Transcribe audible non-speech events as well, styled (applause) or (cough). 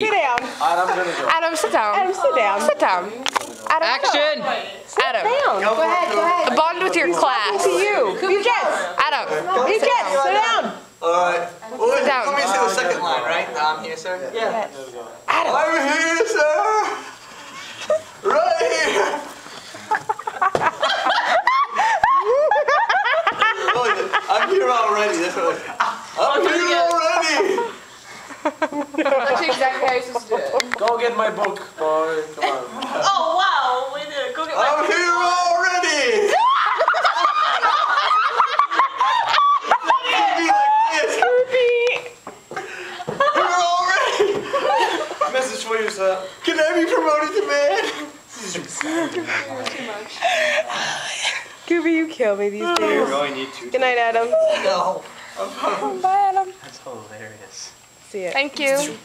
Sit down. I'm go. Adam, sit down. Adam, sit down. Sit down. Adam, Action! Adam. Down. Go ahead, go ahead. Bond with your class. To you. You get. Adam. You get. Sit down. Alright. Well, down. Let me say the second line, right? I'm here, sir? Yeah. Adam. I'm here, sir! Right here! (laughs) oh, I'm here already. That's what I I'm here already! That's exactly how you're supposed to do it. Go get my book, boy. Come on. (laughs) Oh wow, we did it. Go get my I'm here already! Be like this. Here already! Message for you, sir. Can I be promoted to man? Scooby, you kill me these days. You really need to. Good night, Adam. No. Bye, Adam. See ya. Thank you.